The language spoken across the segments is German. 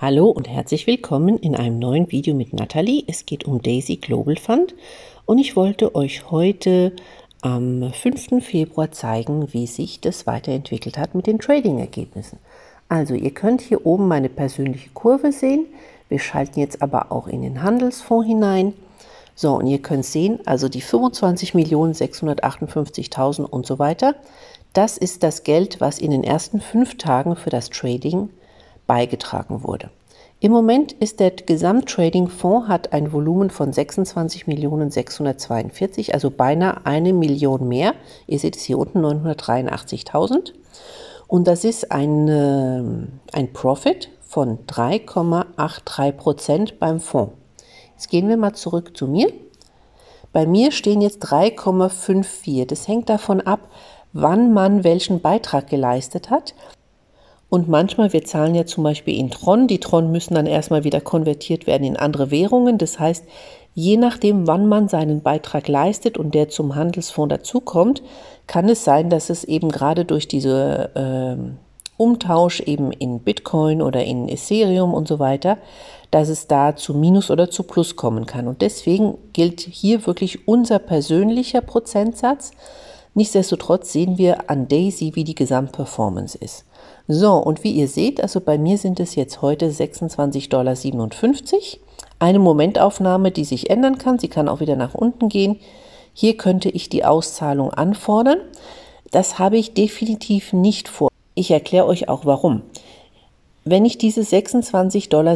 Hallo und herzlich willkommen in einem neuen Video mit Nathalie. Es geht um Daisy Global Fund und ich wollte euch heute am 5. Februar zeigen, wie sich das weiterentwickelt hat mit den Trading-Ergebnissen. Also ihr könnt hier oben meine persönliche Kurve sehen. Wir schalten jetzt aber auch in den Handelsfonds hinein. So, und ihr könnt sehen, also die 25.658.000 und so weiter, das ist das Geld, was in den ersten fünf Tagen für das Trading beigetragen wurde. Im Moment ist der Gesamttrading-Fonds hat ein Volumen von 26.642, also beinahe eine Million mehr. Ihr seht es hier unten 983.000. Und das ist ein, äh, ein Profit von 3,83 Prozent beim Fonds. Jetzt gehen wir mal zurück zu mir. Bei mir stehen jetzt 3,54. Das hängt davon ab, wann man welchen Beitrag geleistet hat. Und manchmal, wir zahlen ja zum Beispiel in Tron, die Tron müssen dann erstmal wieder konvertiert werden in andere Währungen. Das heißt, je nachdem, wann man seinen Beitrag leistet und der zum Handelsfonds dazukommt, kann es sein, dass es eben gerade durch diese äh, Umtausch eben in Bitcoin oder in Ethereum und so weiter, dass es da zu Minus oder zu Plus kommen kann. Und deswegen gilt hier wirklich unser persönlicher Prozentsatz. Nichtsdestotrotz sehen wir an Daisy, wie die Gesamtperformance ist. So, und wie ihr seht, also bei mir sind es jetzt heute 26,57 Dollar. Eine Momentaufnahme, die sich ändern kann. Sie kann auch wieder nach unten gehen. Hier könnte ich die Auszahlung anfordern. Das habe ich definitiv nicht vor. Ich erkläre euch auch warum. Wenn ich diese 26,57 Dollar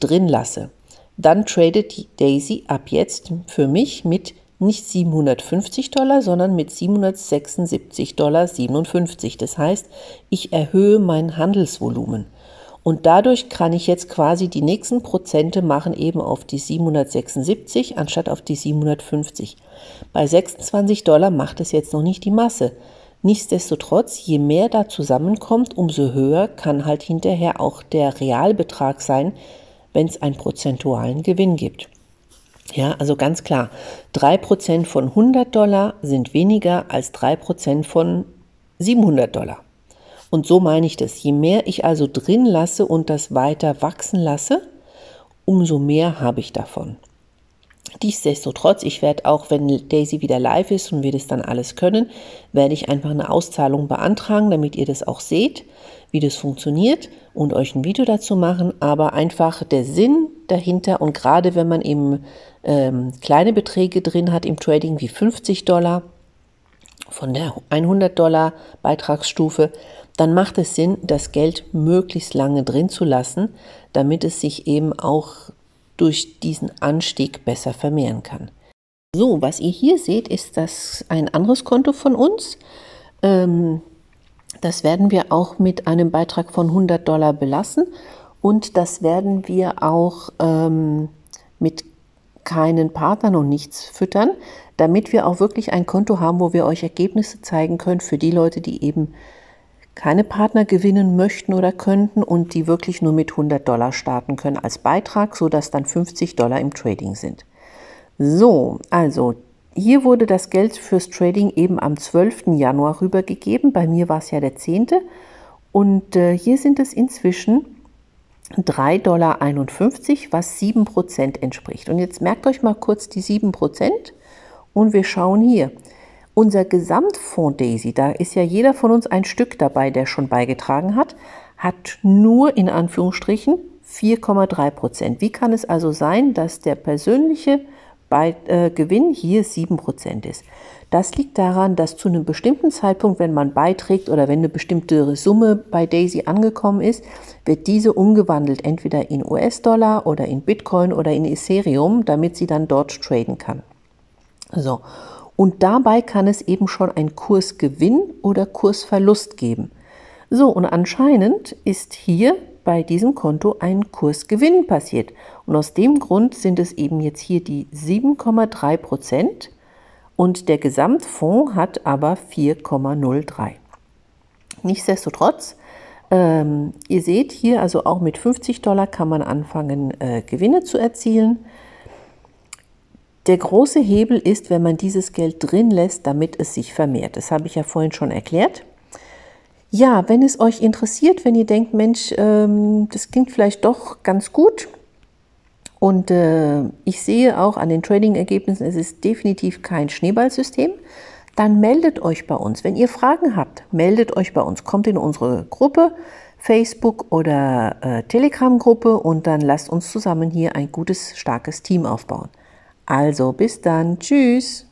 drin lasse, dann tradet Daisy ab jetzt für mich mit nicht 750 Dollar, sondern mit 776,57 Dollar. Das heißt, ich erhöhe mein Handelsvolumen. Und dadurch kann ich jetzt quasi die nächsten Prozente machen eben auf die 776 anstatt auf die 750. Bei 26 Dollar macht es jetzt noch nicht die Masse. Nichtsdestotrotz, je mehr da zusammenkommt, umso höher kann halt hinterher auch der Realbetrag sein, wenn es einen prozentualen Gewinn gibt. Ja, also ganz klar, 3% von 100 Dollar sind weniger als 3% von 700 Dollar. Und so meine ich das. Je mehr ich also drin lasse und das weiter wachsen lasse, umso mehr habe ich davon. Nichtsdestotrotz, ich werde auch, wenn Daisy wieder live ist und wir das dann alles können, werde ich einfach eine Auszahlung beantragen, damit ihr das auch seht, wie das funktioniert und euch ein Video dazu machen. Aber einfach der Sinn dahinter und gerade wenn man eben ähm, kleine Beträge drin hat im Trading wie 50 Dollar von der 100 Dollar Beitragsstufe, dann macht es Sinn, das Geld möglichst lange drin zu lassen, damit es sich eben auch durch diesen Anstieg besser vermehren kann. So, was ihr hier seht, ist das ein anderes Konto von uns. Ähm, das werden wir auch mit einem Beitrag von 100 Dollar belassen und das werden wir auch ähm, mit keinen Partnern und nichts füttern, damit wir auch wirklich ein Konto haben, wo wir euch Ergebnisse zeigen können für die Leute, die eben keine Partner gewinnen möchten oder könnten und die wirklich nur mit 100 Dollar starten können als Beitrag, sodass dann 50 Dollar im Trading sind. So, also hier wurde das Geld fürs Trading eben am 12. Januar rübergegeben. Bei mir war es ja der 10. Und äh, hier sind es inzwischen 3,51 Dollar, was 7% entspricht. Und jetzt merkt euch mal kurz die 7% und wir schauen hier. Unser Gesamtfonds Daisy, da ist ja jeder von uns ein Stück dabei, der schon beigetragen hat, hat nur in Anführungsstrichen 4,3% Wie kann es also sein, dass der persönliche bei, äh, Gewinn hier 7% ist? Das liegt daran, dass zu einem bestimmten Zeitpunkt, wenn man beiträgt oder wenn eine bestimmte Summe bei Daisy angekommen ist, wird diese umgewandelt entweder in US-Dollar oder in Bitcoin oder in Ethereum, damit sie dann dort traden kann. So. Und dabei kann es eben schon ein Kursgewinn oder Kursverlust geben. So, und anscheinend ist hier bei diesem Konto ein Kursgewinn passiert. Und aus dem Grund sind es eben jetzt hier die 7,3 Prozent und der Gesamtfonds hat aber 4,03. Nichtsdestotrotz, ähm, ihr seht hier also auch mit 50 Dollar kann man anfangen, äh, Gewinne zu erzielen. Der große Hebel ist, wenn man dieses Geld drin lässt, damit es sich vermehrt. Das habe ich ja vorhin schon erklärt. Ja, wenn es euch interessiert, wenn ihr denkt, Mensch, ähm, das klingt vielleicht doch ganz gut und äh, ich sehe auch an den Trading-Ergebnissen, es ist definitiv kein Schneeballsystem, dann meldet euch bei uns. Wenn ihr Fragen habt, meldet euch bei uns, kommt in unsere Gruppe, Facebook oder äh, Telegram-Gruppe und dann lasst uns zusammen hier ein gutes, starkes Team aufbauen. Also bis dann, tschüss.